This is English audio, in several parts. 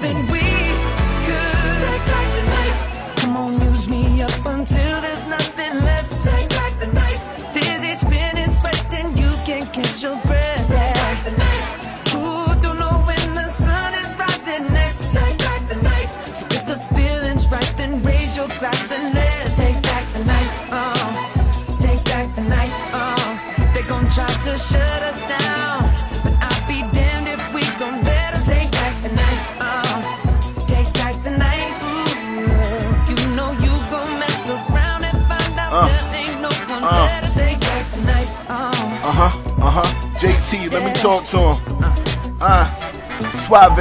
then we could take back the night. Come on, use me up until there's nothing left. Take back the night. Dizzy, spinning, sweating, you can't catch your breath. Uh. there ain't no one Uh. there to take back the night. Oh. Uh huh, uh huh. JT, let me talk to him. Uh, Suave,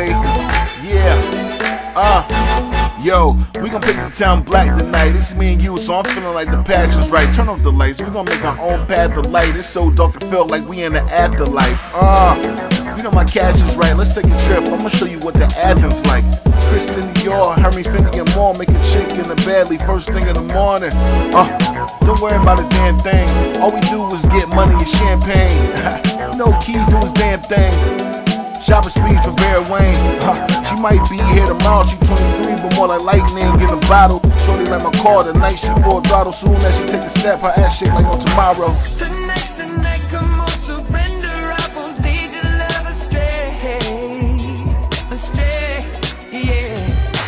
yeah. Uh, yo, we gon' paint the town black tonight. It's me and you, so I'm feeling like the passion's right. Turn off the lights, we gon' make our own path of light. It's so dark it felt like we in the afterlife. Uh, you know my cash is right. Let's take a trip. I'ma show you what the Athens like raw. Harry Finney and more make a chick in the belly first thing in the morning. Uh, don't worry about a damn thing. All we do is get money and champagne. no keys to his damn thing. Shopping speed for Vera Wang. Uh, she might be here tomorrow. She 23, but more like lightning in a bottle. Shorty like my car tonight. She full throttle. Soon as she take a step, her ass shake like no tomorrow. Yeah.